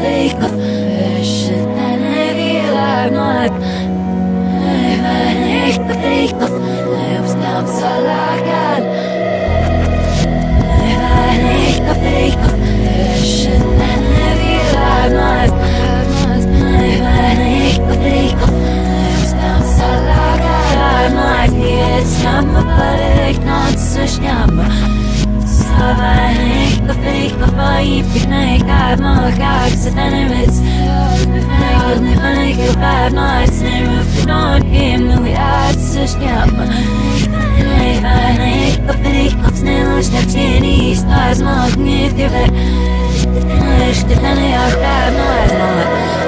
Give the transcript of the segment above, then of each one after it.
take of fashion and if you like not kafayı ipine Kalma Not denemez Yolunu bana geber Narsını rüfün on gonna yapma Hayvanı kapıdık Kapsını uçlar çeni İstazmak nefret İşte tanıyor Kalmaz mı?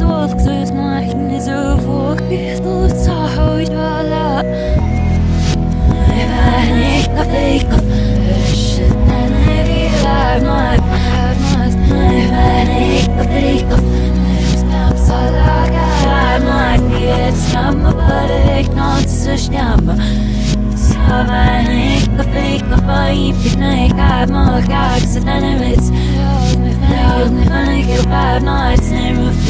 Never if you don't give me, we are to scam. Nej, nej, upp i riktigt snäll, släpp till i stars, mat, nytt, jag vet. Nej, det är jag själv, nej, Stamma Savanik, Pafik, Pafai, Picnic, I've more gags than enemies. Held me funny, get five nights, and if you don't hear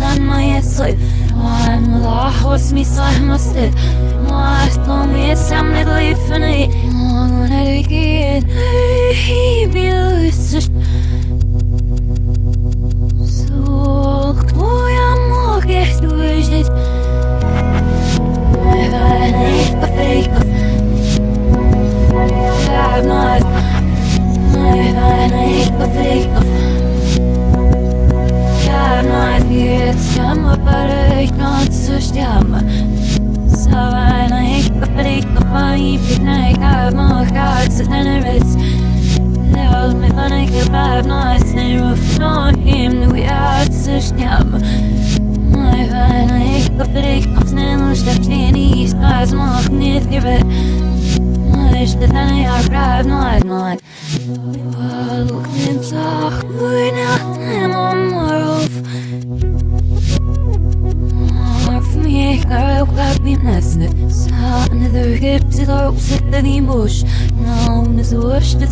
أحتعب في سن ما يصير وأنا الله واسمي صح مستد ما أحتم يسم نضيفني وأنا لقيت هي بيوسش ściama Savana ikka prikka paipina eikä maa kaatsa tänne vets Leol me paneke päev naes ne rufnoon him nu jaatsa ściama Mai vaina ikka prikka snäll stäpp sin is Pääs maak niit kivet Maiste tänne ja päev naes maat Valknin sahkuina Hemon Happiness Another hip to the ropes at the bush No, this wish to